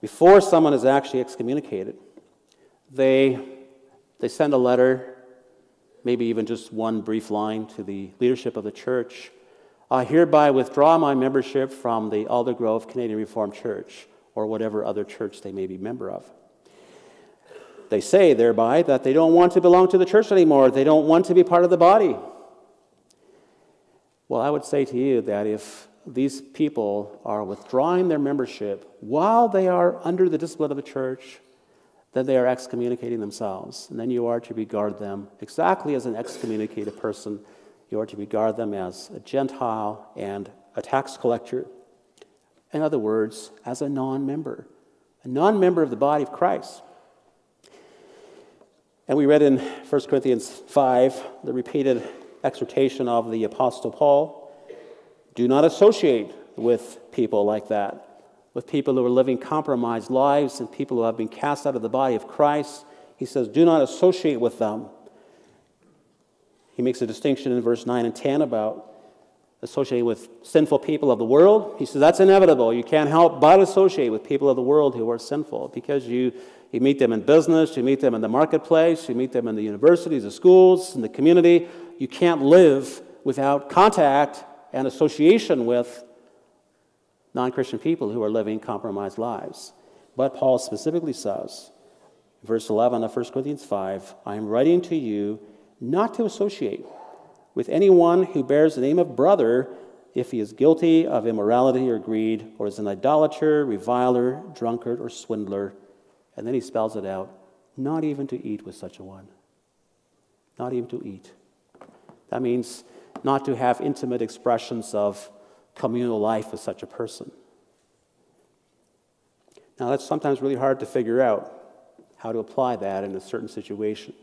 [SPEAKER 1] Before someone is actually excommunicated, they, they send a letter, maybe even just one brief line to the leadership of the church. I hereby withdraw my membership from the Aldergrove Canadian Reformed Church or whatever other church they may be member of. They say thereby that they don't want to belong to the church anymore. They don't want to be part of the body. Well, I would say to you that if these people are withdrawing their membership while they are under the discipline of the church, then they are excommunicating themselves. And then you are to regard them exactly as an excommunicated person. You are to regard them as a Gentile and a tax collector. In other words, as a non member, a non member of the body of Christ. And we read in 1 Corinthians 5 the repeated exhortation of the Apostle Paul do not associate with people like that, with people who are living compromised lives and people who have been cast out of the body of Christ. He says, do not associate with them. He makes a distinction in verse 9 and 10 about associating with sinful people of the world. He says that's inevitable. You can't help but associate with people of the world who are sinful because you, you meet them in business, you meet them in the marketplace, you meet them in the universities, the schools, in the community. You can't live without contact and association with non Christian people who are living compromised lives. But Paul specifically says, verse 11 of 1 Corinthians 5, I am writing to you not to associate with anyone who bears the name of brother if he is guilty of immorality or greed, or is an idolater, reviler, drunkard, or swindler. And then he spells it out not even to eat with such a one. Not even to eat. That means not to have intimate expressions of communal life with such a person. Now, that's sometimes really hard to figure out how to apply that in a certain situation.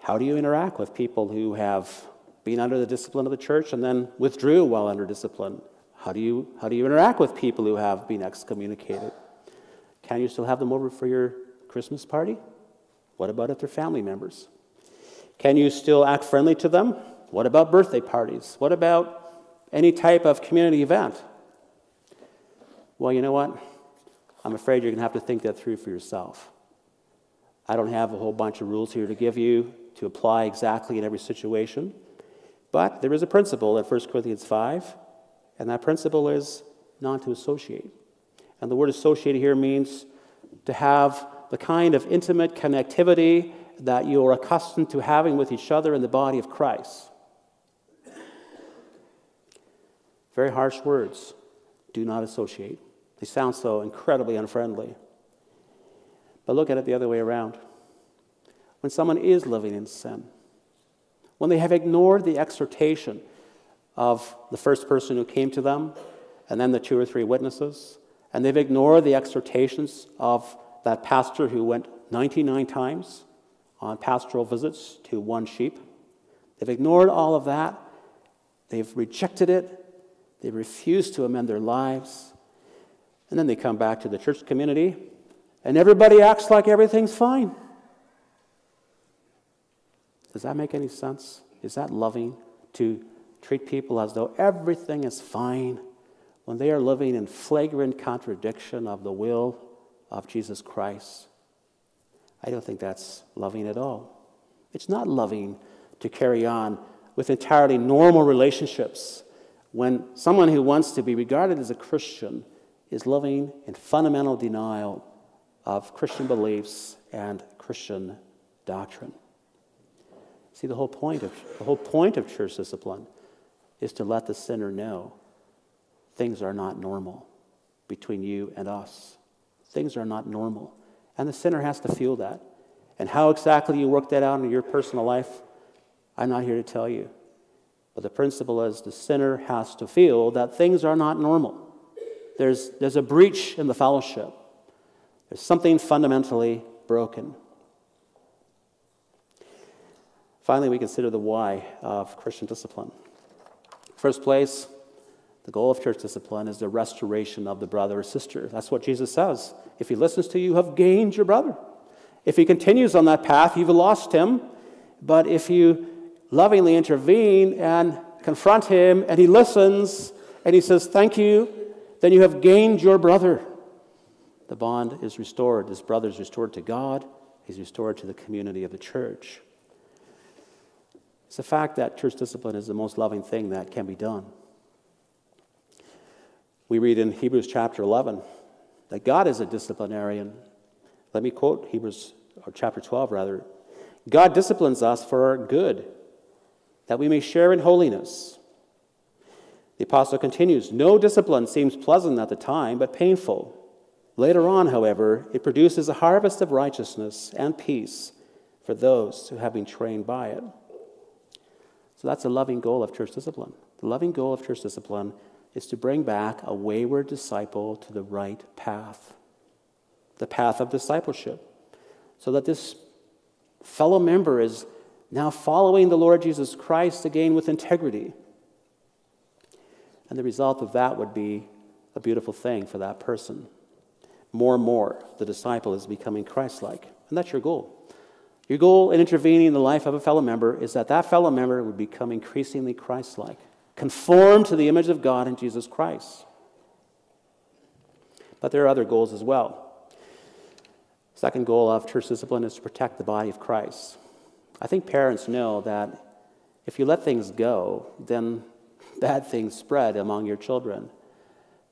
[SPEAKER 1] How do you interact with people who have been under the discipline of the church and then withdrew while under discipline? How do you, how do you interact with people who have been excommunicated? Can you still have them over for your Christmas party? What about if they're family members? Can you still act friendly to them? What about birthday parties? What about any type of community event? Well, you know what? I'm afraid you're going to have to think that through for yourself. I don't have a whole bunch of rules here to give you to apply exactly in every situation, but there is a principle in 1 Corinthians 5, and that principle is not to associate. And the word associate here means to have the kind of intimate connectivity that you're accustomed to having with each other in the body of Christ. Very harsh words. Do not associate. They sound so incredibly unfriendly. But look at it the other way around. when someone is living in sin, when they have ignored the exhortation of the first person who came to them, and then the two or three witnesses, and they've ignored the exhortations of that pastor who went 99 times on pastoral visits to one sheep. They've ignored all of that. They've rejected it. They refuse to amend their lives. And then they come back to the church community, and everybody acts like everything's fine. Does that make any sense? Is that loving to treat people as though everything is fine when they are living in flagrant contradiction of the will of Jesus Christ? I don't think that's loving at all. It's not loving to carry on with entirely normal relationships when someone who wants to be regarded as a Christian is living in fundamental denial of Christian beliefs and Christian doctrine. See, the whole point of, the whole point of church discipline is to let the sinner know things are not normal between you and us. Things are not normal. And the sinner has to feel that. And how exactly you work that out in your personal life, I'm not here to tell you. But the principle is the sinner has to feel that things are not normal. There's, there's a breach in the fellowship, there's something fundamentally broken. Finally, we consider the why of Christian discipline. First place, the goal of church discipline is the restoration of the brother or sister. That's what Jesus says. If he listens to you, you have gained your brother. If he continues on that path, you've lost him. But if you lovingly intervene and confront him and he listens and he says, Thank you, then you have gained your brother. The bond is restored. This brother is restored to God, he's restored to the community of the church. It's a fact that church discipline is the most loving thing that can be done. We read in Hebrews chapter 11 that God is a disciplinarian. Let me quote Hebrews or chapter 12 rather. God disciplines us for our good, that we may share in holiness. The apostle continues No discipline seems pleasant at the time, but painful. Later on, however, it produces a harvest of righteousness and peace for those who have been trained by it. So that's the loving goal of church discipline. The loving goal of church discipline is to bring back a wayward disciple to the right path, the path of discipleship, so that this fellow member is now following the Lord Jesus Christ again with integrity. And the result of that would be a beautiful thing for that person. More and more, the disciple is becoming Christ like. And that's your goal. Your goal in intervening in the life of a fellow member is that that fellow member would become increasingly Christ like, conformed to the image of God in Jesus Christ. But there are other goals as well. Second goal of church discipline is to protect the body of Christ. I think parents know that if you let things go, then bad things spread among your children.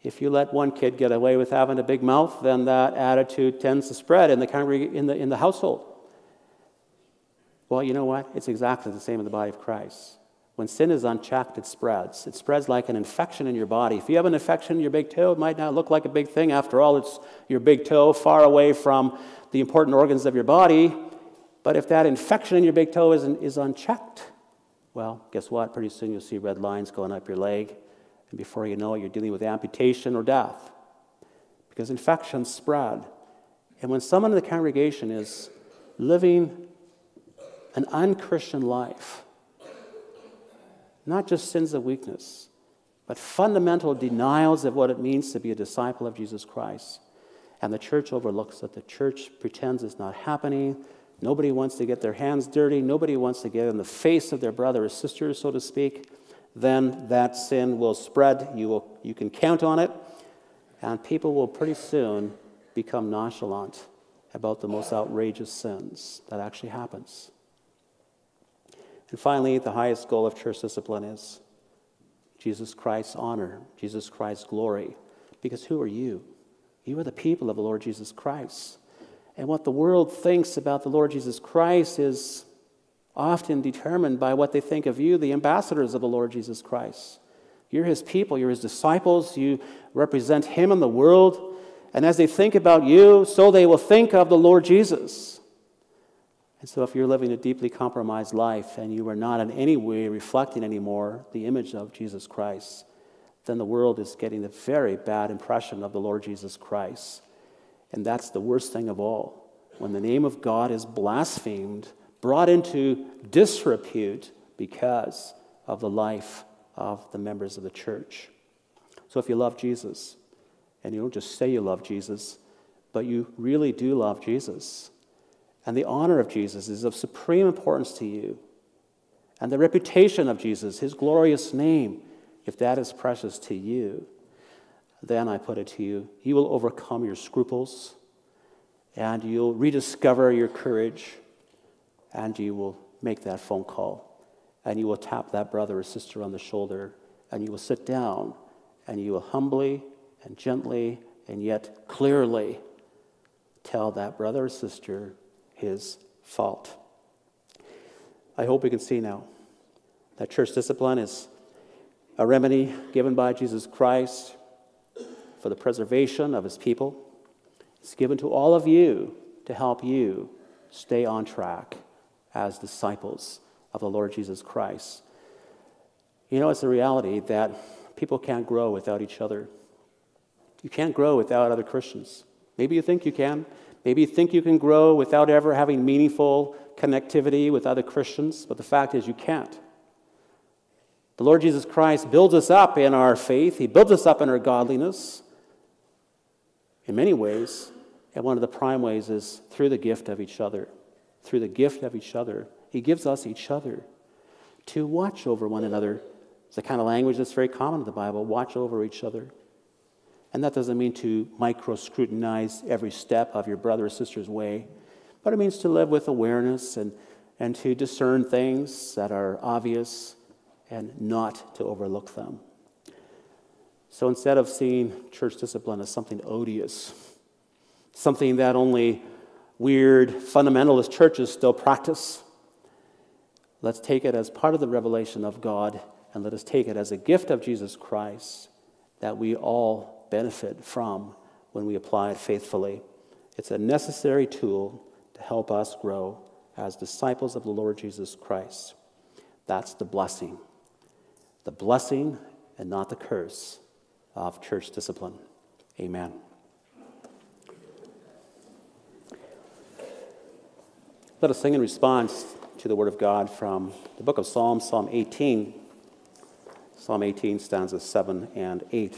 [SPEAKER 1] If you let one kid get away with having a big mouth, then that attitude tends to spread in the, in the, in the household. Well, you know what? It's exactly the same in the body of Christ. When sin is unchecked, it spreads. It spreads like an infection in your body. If you have an infection in your big toe, it might not look like a big thing. After all, it's your big toe far away from the important organs of your body. But if that infection in your big toe is, is unchecked, well, guess what? Pretty soon you'll see red lines going up your leg. And before you know it, you're dealing with amputation or death. Because infections spread. And when someone in the congregation is living an unchristian life, not just sins of weakness, but fundamental denials of what it means to be a disciple of Jesus Christ. And the church overlooks it. The church pretends it's not happening. Nobody wants to get their hands dirty. Nobody wants to get in the face of their brother or sister, so to speak. Then that sin will spread. You, will, you can count on it. And people will pretty soon become nonchalant about the most outrageous sins. That actually happens. And finally, the highest goal of church discipline is Jesus Christ's honor, Jesus Christ's glory. Because who are you? You are the people of the Lord Jesus Christ. And what the world thinks about the Lord Jesus Christ is often determined by what they think of you, the ambassadors of the Lord Jesus Christ. You're his people, you're his disciples, you represent him in the world. And as they think about you, so they will think of the Lord Jesus. And so, if you're living a deeply compromised life and you are not in any way reflecting anymore the image of Jesus Christ, then the world is getting a very bad impression of the Lord Jesus Christ. And that's the worst thing of all. When the name of God is blasphemed, brought into disrepute because of the life of the members of the church. So, if you love Jesus, and you don't just say you love Jesus, but you really do love Jesus, and the honor of Jesus is of supreme importance to you. And the reputation of Jesus, his glorious name, if that is precious to you, then I put it to you, you will overcome your scruples and you'll rediscover your courage and you will make that phone call and you will tap that brother or sister on the shoulder and you will sit down and you will humbly and gently and yet clearly tell that brother or sister his fault. I hope we can see now that church discipline is a remedy given by Jesus Christ for the preservation of his people. It's given to all of you to help you stay on track as disciples of the Lord Jesus Christ. You know, it's a reality that people can't grow without each other. You can't grow without other Christians. Maybe you think you can. Maybe you think you can grow without ever having meaningful connectivity with other Christians, but the fact is you can't. The Lord Jesus Christ builds us up in our faith, He builds us up in our godliness in many ways. And one of the prime ways is through the gift of each other. Through the gift of each other. He gives us each other to watch over one another. It's the kind of language that's very common in the Bible watch over each other. And that doesn't mean to micro scrutinize every step of your brother or sister's way, but it means to live with awareness and, and to discern things that are obvious and not to overlook them. So instead of seeing church discipline as something odious, something that only weird fundamentalist churches still practice, let's take it as part of the revelation of God and let us take it as a gift of Jesus Christ that we all benefit from when we apply it faithfully. It's a necessary tool to help us grow as disciples of the Lord Jesus Christ. That's the blessing. The blessing and not the curse of church discipline. Amen. Let us sing in response to the Word of God from the book of Psalms, Psalm 18. Psalm 18, stanzas 7 and 8.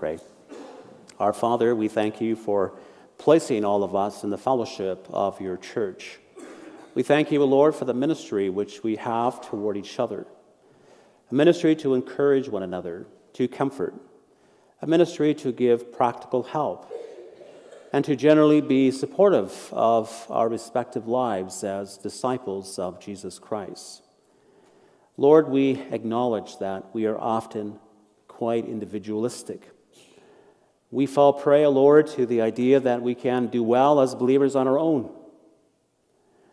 [SPEAKER 1] Pray? Our Father, we thank you for placing all of us in the fellowship of your church. We thank you, Lord, for the ministry which we have toward each other a ministry to encourage one another, to comfort, a ministry to give practical help, and to generally be supportive of our respective lives as disciples of Jesus Christ. Lord, we acknowledge that we are often quite individualistic. We fall prey, O Lord, to the idea that we can do well as believers on our own,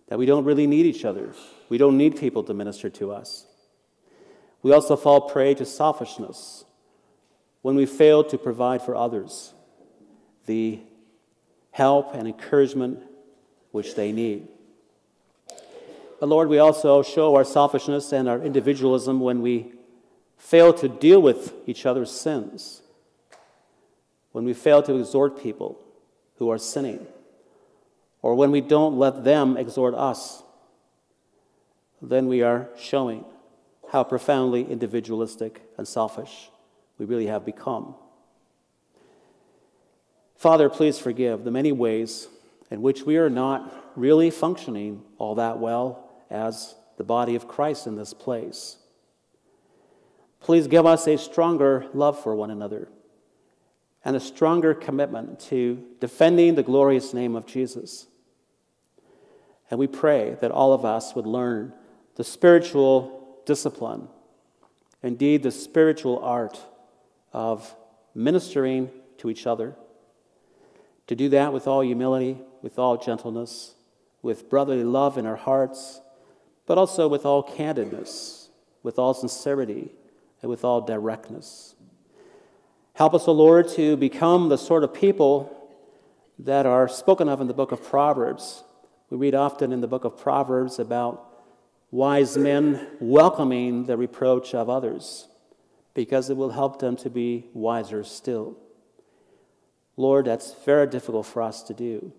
[SPEAKER 1] that we don't really need each other. We don't need people to minister to us. We also fall prey to selfishness when we fail to provide for others the help and encouragement which they need. But Lord, we also show our selfishness and our individualism when we fail to deal with each other's sins, when we fail to exhort people who are sinning, or when we don't let them exhort us, then we are showing how profoundly individualistic and selfish we really have become. Father, please forgive the many ways in which we are not really functioning all that well as the body of Christ in this place. Please give us a stronger love for one another and a stronger commitment to defending the glorious name of Jesus. And we pray that all of us would learn the spiritual discipline, indeed, the spiritual art of ministering to each other. To do that with all humility, with all gentleness, with brotherly love in our hearts, but also with all candidness, with all sincerity, and with all directness. Help us, O Lord, to become the sort of people that are spoken of in the book of Proverbs. We read often in the book of Proverbs about wise men welcoming the reproach of others because it will help them to be wiser still. Lord, that's very difficult for us to do.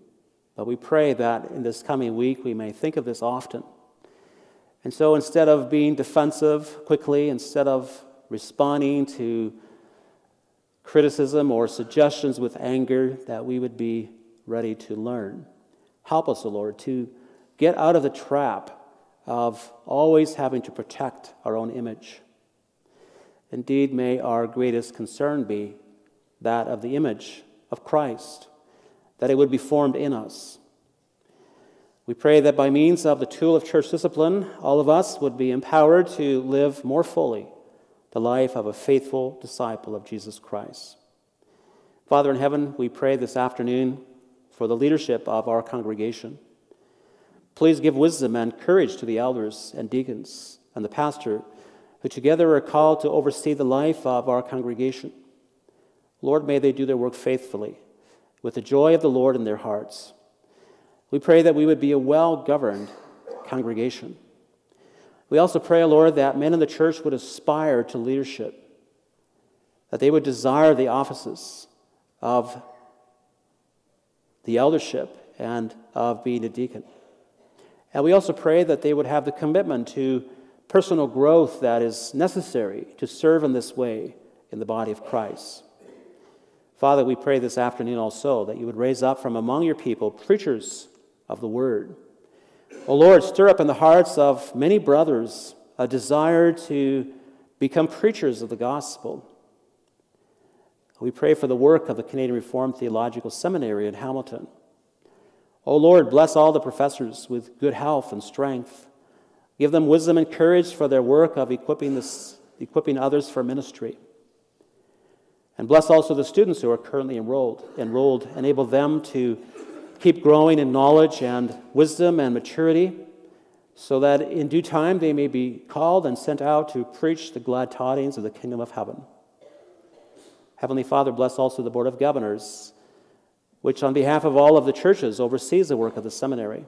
[SPEAKER 1] But we pray that in this coming week we may think of this often. And so instead of being defensive quickly, instead of responding to criticism or suggestions with anger, that we would be ready to learn. Help us, O Lord, to get out of the trap of always having to protect our own image. Indeed, may our greatest concern be that of the image of Christ, that it would be formed in us. We pray that by means of the tool of church discipline, all of us would be empowered to live more fully the life of a faithful disciple of Jesus Christ. Father in heaven, we pray this afternoon for the leadership of our congregation. Please give wisdom and courage to the elders and deacons and the pastor who together are called to oversee the life of our congregation. Lord, may they do their work faithfully, with the joy of the Lord in their hearts. We pray that we would be a well governed congregation. We also pray, Lord, that men in the church would aspire to leadership, that they would desire the offices of the eldership and of being a deacon. And we also pray that they would have the commitment to personal growth that is necessary to serve in this way in the body of Christ. Father, we pray this afternoon also that you would raise up from among your people preachers of the word. O Lord, stir up in the hearts of many brothers a desire to become preachers of the gospel. We pray for the work of the Canadian Reformed Theological Seminary in Hamilton. O Lord, bless all the professors with good health and strength. Give them wisdom and courage for their work of equipping, this, equipping others for ministry. And bless also the students who are currently enrolled. Enrolled, enable them to keep growing in knowledge and wisdom and maturity, so that in due time they may be called and sent out to preach the glad tidings of the kingdom of heaven. Heavenly Father, bless also the Board of Governors, which on behalf of all of the churches oversees the work of the seminary.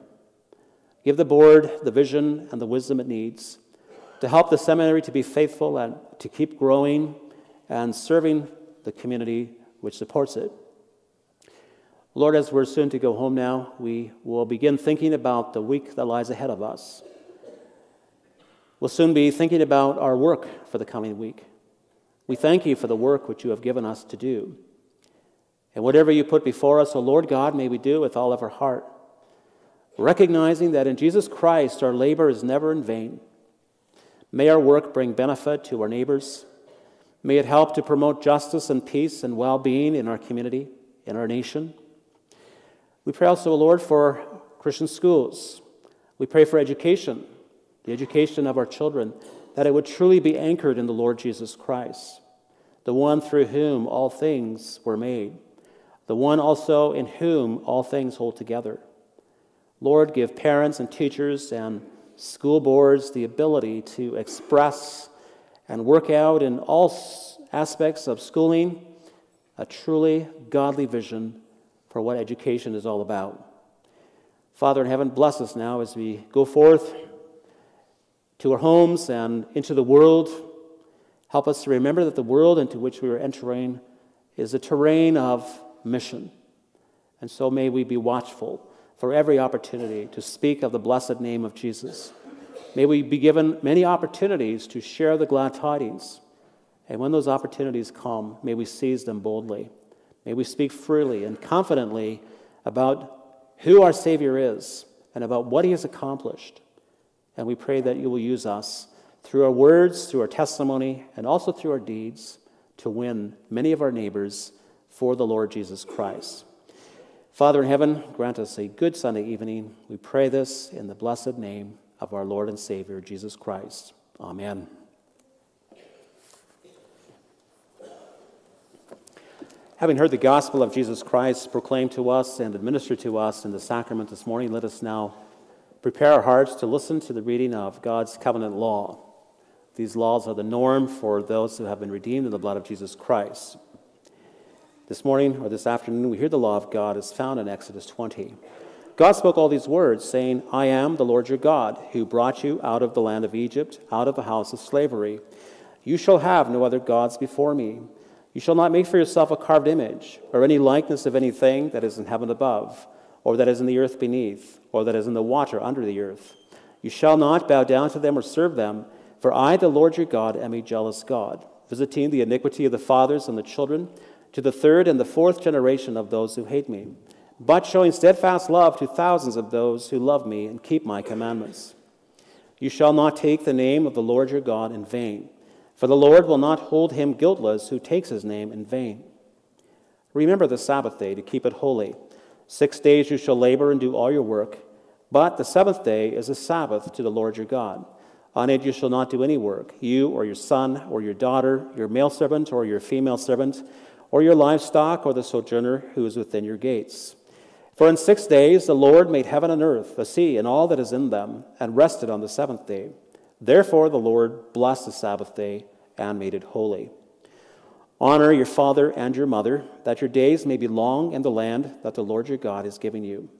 [SPEAKER 1] Give the board the vision and the wisdom it needs to help the seminary to be faithful and to keep growing and serving the community which supports it. Lord, as we're soon to go home now, we will begin thinking about the week that lies ahead of us. We'll soon be thinking about our work for the coming week. We thank you for the work which you have given us to do. And whatever you put before us, O Lord God, may we do with all of our heart, recognizing that in Jesus Christ our labor is never in vain. May our work bring benefit to our neighbors. May it help to promote justice and peace and well being in our community, in our nation. We pray also, Lord, for Christian schools. We pray for education, the education of our children, that it would truly be anchored in the Lord Jesus Christ, the one through whom all things were made, the one also in whom all things hold together. Lord, give parents and teachers and school boards the ability to express and work out in all aspects of schooling a truly godly vision for what education is all about. Father in heaven, bless us now as we go forth to our homes and into the world. Help us to remember that the world into which we are entering is a terrain of mission. And so may we be watchful for every opportunity to speak of the blessed name of Jesus. May we be given many opportunities to share the glad tidings. And when those opportunities come, may we seize them boldly. May we speak freely and confidently about who our Savior is and about what He has accomplished. And we pray that you will use us through our words, through our testimony, and also through our deeds to win many of our neighbors for the Lord Jesus Christ. Father in heaven, grant us a good Sunday evening. We pray this in the blessed name of our Lord and Savior, Jesus Christ. Amen. Having heard the gospel of Jesus Christ proclaimed to us and administered to us in the sacrament this morning, let us now prepare our hearts to listen to the reading of God's covenant law. These laws are the norm for those who have been redeemed in the blood of Jesus Christ. This morning or this afternoon, we hear the law of God is found in Exodus 20. God spoke all these words, saying, I am the Lord your God, who brought you out of the land of Egypt, out of the house of slavery. You shall have no other gods before me. You shall not make for yourself a carved image, or any likeness of anything that is in heaven above, or that is in the earth beneath, or that is in the water under the earth. You shall not bow down to them or serve them, for I, the Lord your God, am a jealous God, visiting the iniquity of the fathers and the children to the third and the fourth generation of those who hate me, but showing steadfast love to thousands of those who love me and keep my commandments. You shall not take the name of the Lord your God in vain for the Lord will not hold him guiltless who takes his name in vain. Remember the Sabbath day to keep it holy. Six days you shall labor and do all your work, but the seventh day is a Sabbath to the Lord your God. On it you shall not do any work, you or your son or your daughter, your male servant or your female servant, or your livestock or the sojourner who is within your gates. For in six days the Lord made heaven and earth, the sea, and all that is in them, and rested on the seventh day. Therefore the Lord blessed the Sabbath day and made it holy. Honor your father and your mother, that your days may be long in the land that the Lord your God is giving you.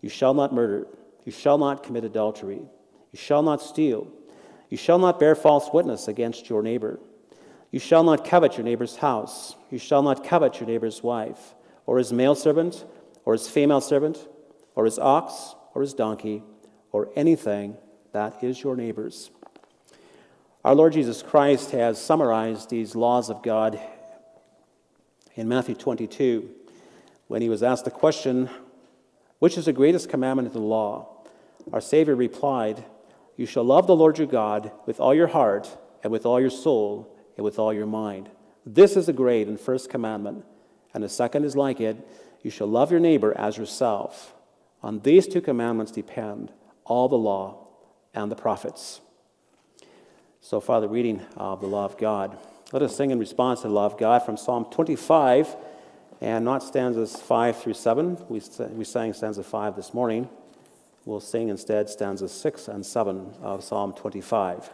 [SPEAKER 1] You shall not murder. You shall not commit adultery. You shall not steal. You shall not bear false witness against your neighbor. You shall not covet your neighbor's house. You shall not covet your neighbor's wife, or his male servant, or his female servant, or his ox, or his donkey, or anything that is your neighbor's. Our Lord Jesus Christ has summarized these laws of God in Matthew 22 when he was asked the question, Which is the greatest commandment of the law? Our Savior replied, You shall love the Lord your God with all your heart, and with all your soul, and with all your mind. This is the great and first commandment. And the second is like it you shall love your neighbor as yourself. On these two commandments depend all the law and the prophets. So, Father, reading of the law of God. Let us sing in response to the law of God from Psalm 25 and not stanzas 5 through 7. We, we sang stanza 5 this morning. We'll sing instead stanzas 6 and 7 of Psalm 25.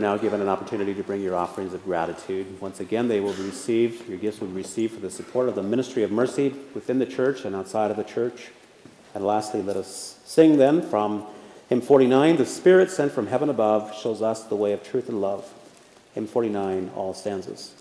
[SPEAKER 1] Are now given an opportunity to bring your offerings of gratitude. Once again, they will be received, your gifts will be received for the support of the ministry of mercy within the church and outside of the church. And lastly, let us sing then from hymn 49 The Spirit sent from heaven above shows us the way of truth and love. Hymn 49, all stanzas.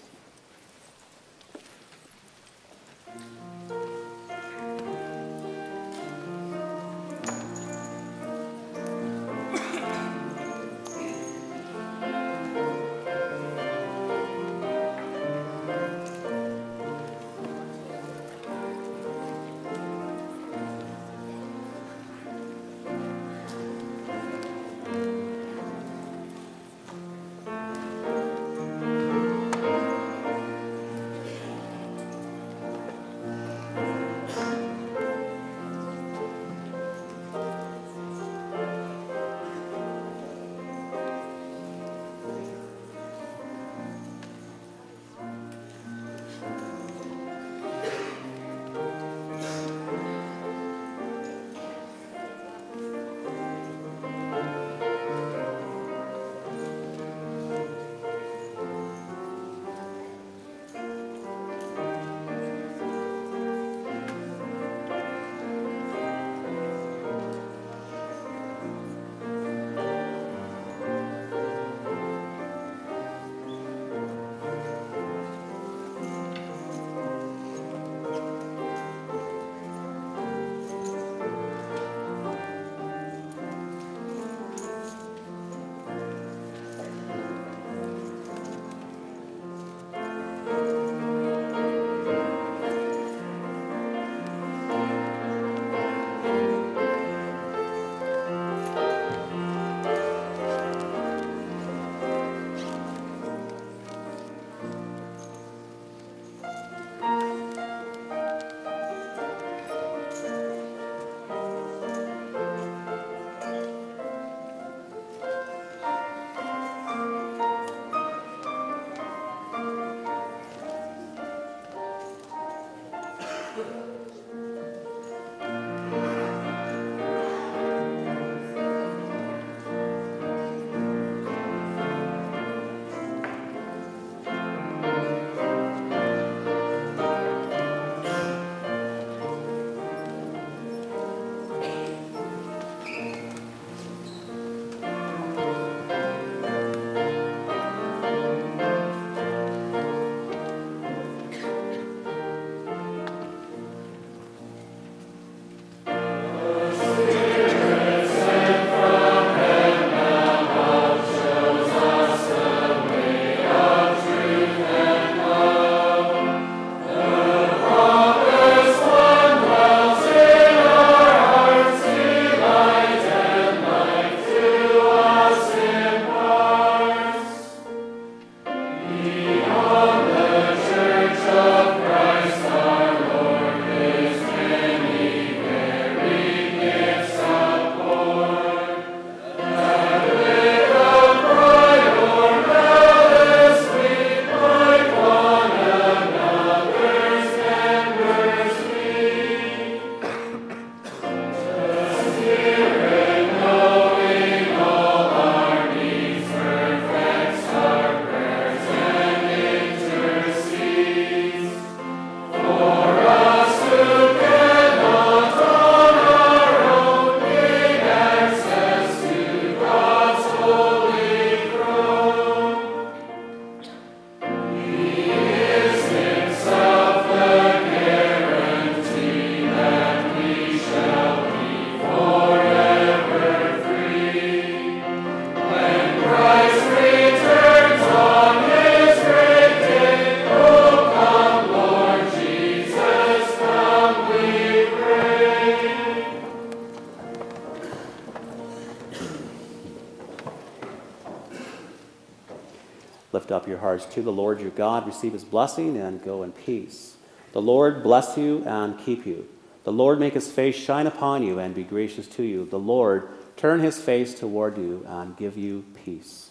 [SPEAKER 1] To the Lord your God, receive his blessing, and go in peace. The Lord bless you and keep you. The Lord make his face shine upon you and be gracious to you. The Lord turn his face toward you and give you peace.